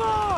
Come on!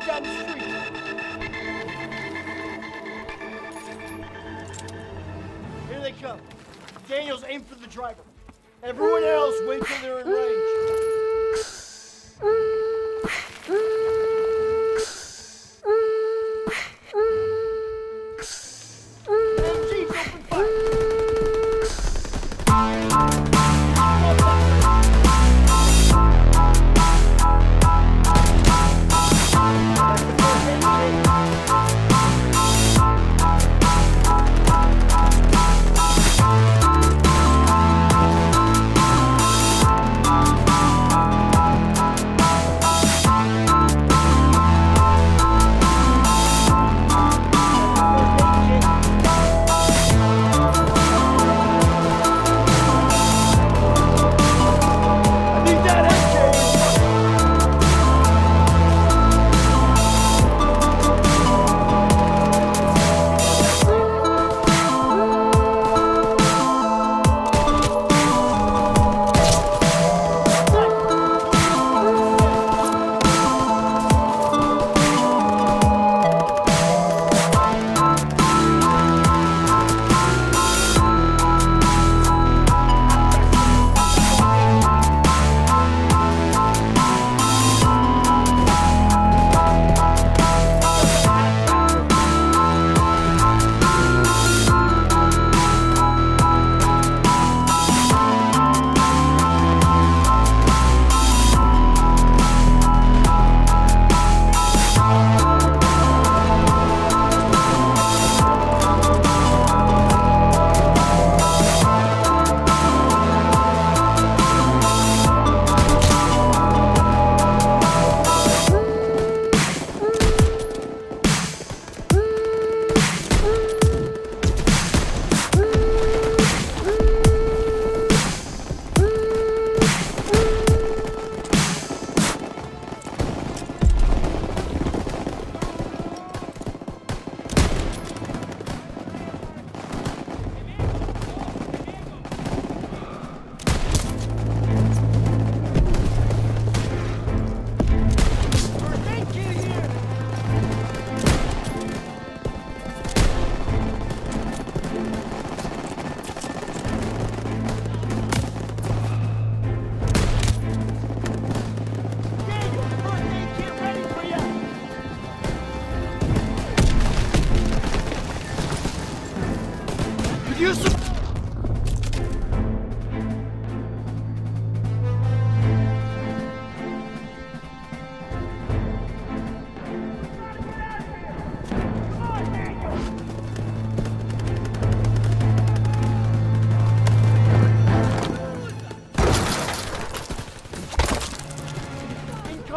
walk down the street. Here they come. Daniels, aim for the driver. Everyone else, wait till they're in range.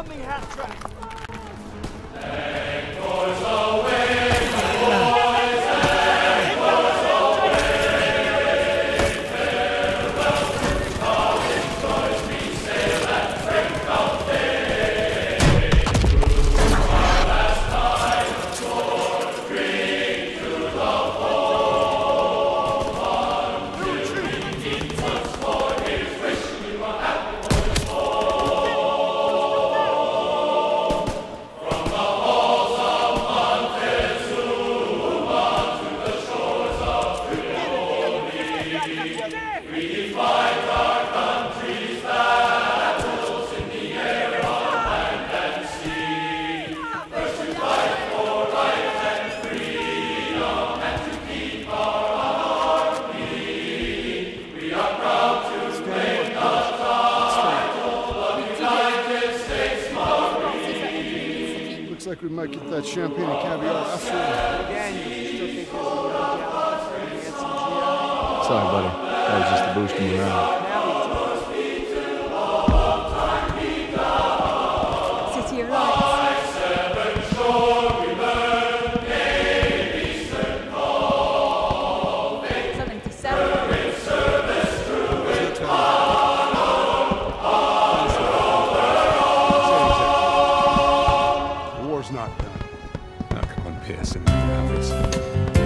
Incoming half track. Looks like we might get that champagne and caviar after all. Sorry, buddy. That was just to boost him around. not done. Now come on, Pierson. Have.